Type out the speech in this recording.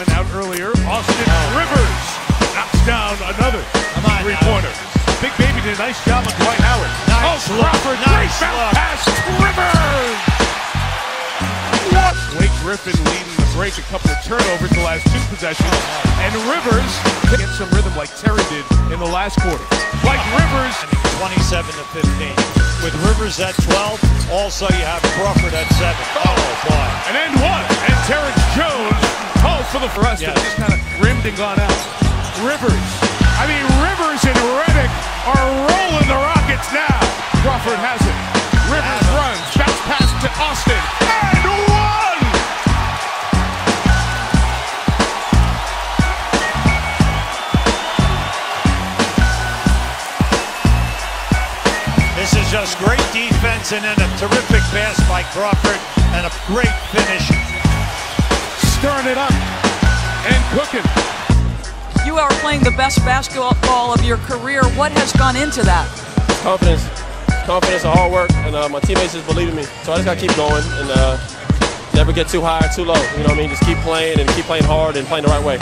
went out earlier. Austin Rivers knocks down another three-pointer. Big Baby did a nice job on Dwight Howard. Nice oh, look, Crawford, nice great look. pass, Rivers! What? Blake Griffin leading the break, a couple of turnovers the last two possessions, and Rivers gets some rhythm like Terry did in the last quarter. Like Rivers, 27 to 15. With Rivers at 12, also you have Crawford at 7. Oh, boy. and end one, and Terrence Jones for the. Yes. It just kind of rimmed and gone out. Rivers, I mean Rivers and Redick are rolling the Rockets now. Crawford has it. Rivers runs, bounce pass to Austin, and one. This is just great defense and then a terrific pass by Crawford and a great finish. Stirring it up and cooking. You are playing the best basketball of your career. What has gone into that? confidence, confidence and hard work, and uh, my teammates just believe in me. So I just gotta keep going and uh, never get too high or too low. You know what I mean? Just keep playing and keep playing hard and playing the right way.